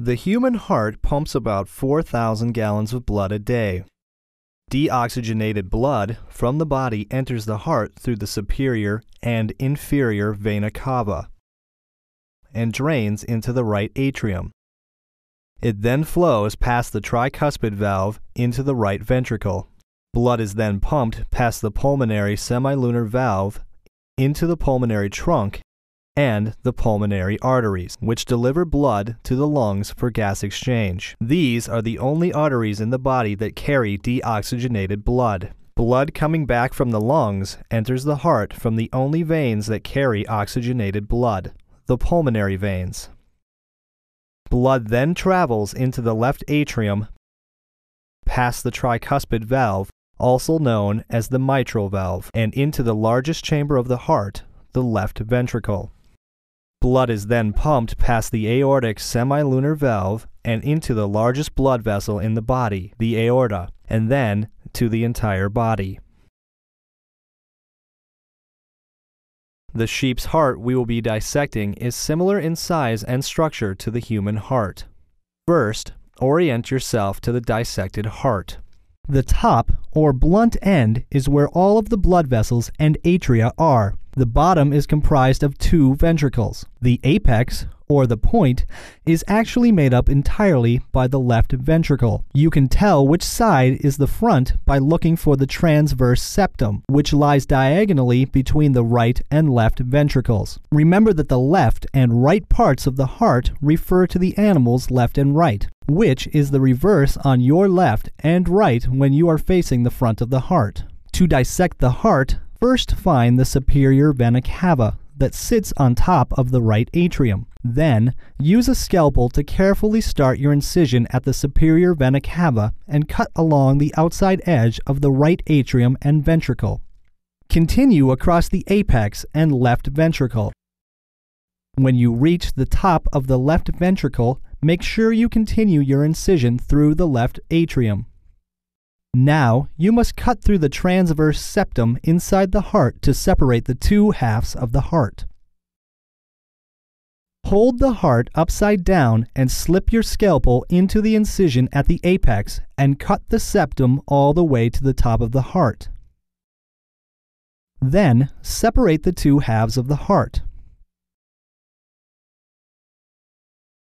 The human heart pumps about 4,000 gallons of blood a day. Deoxygenated blood from the body enters the heart through the superior and inferior vena cava and drains into the right atrium. It then flows past the tricuspid valve into the right ventricle. Blood is then pumped past the pulmonary semilunar valve into the pulmonary trunk and the pulmonary arteries, which deliver blood to the lungs for gas exchange. These are the only arteries in the body that carry deoxygenated blood. Blood coming back from the lungs enters the heart from the only veins that carry oxygenated blood, the pulmonary veins. Blood then travels into the left atrium past the tricuspid valve, also known as the mitral valve, and into the largest chamber of the heart, the left ventricle. Blood is then pumped past the aortic semilunar valve and into the largest blood vessel in the body, the aorta, and then to the entire body. The sheep's heart we will be dissecting is similar in size and structure to the human heart. First, orient yourself to the dissected heart. The top, or blunt end, is where all of the blood vessels and atria are. The bottom is comprised of two ventricles. The apex, or the point, is actually made up entirely by the left ventricle. You can tell which side is the front by looking for the transverse septum, which lies diagonally between the right and left ventricles. Remember that the left and right parts of the heart refer to the animal's left and right, which is the reverse on your left and right when you are facing the front of the heart. To dissect the heart, First, find the superior vena cava that sits on top of the right atrium. Then, use a scalpel to carefully start your incision at the superior vena cava and cut along the outside edge of the right atrium and ventricle. Continue across the apex and left ventricle. When you reach the top of the left ventricle, make sure you continue your incision through the left atrium. Now, you must cut through the transverse septum inside the heart to separate the two halves of the heart. Hold the heart upside down and slip your scalpel into the incision at the apex and cut the septum all the way to the top of the heart. Then, separate the two halves of the heart.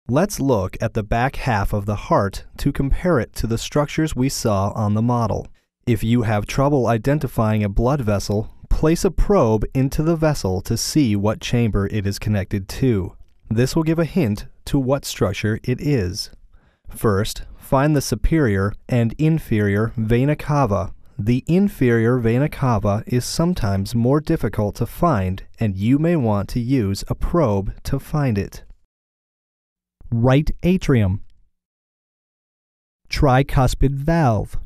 Let's look at the back half of the heart to compare it to the structures we saw on the model. If you have trouble identifying a blood vessel, place a probe into the vessel to see what chamber it is connected to. This will give a hint to what structure it is. First, find the superior and inferior vena cava. The inferior vena cava is sometimes more difficult to find, and you may want to use a probe to find it right atrium, tricuspid valve,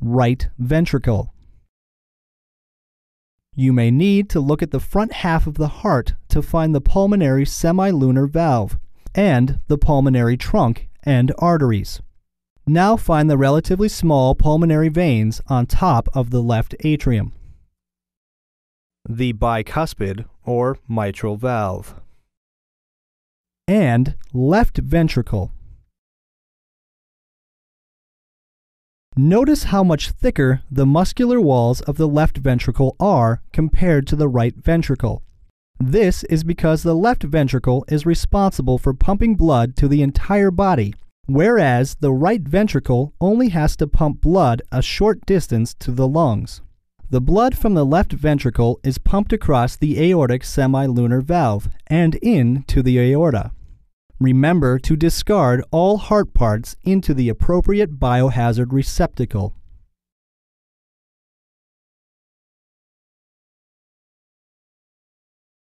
right ventricle. You may need to look at the front half of the heart to find the pulmonary semilunar valve and the pulmonary trunk and arteries. Now find the relatively small pulmonary veins on top of the left atrium. The bicuspid or mitral valve and left ventricle. Notice how much thicker the muscular walls of the left ventricle are compared to the right ventricle. This is because the left ventricle is responsible for pumping blood to the entire body, whereas the right ventricle only has to pump blood a short distance to the lungs. The blood from the left ventricle is pumped across the aortic semilunar valve and in to the aorta. Remember to discard all heart parts into the appropriate biohazard receptacle.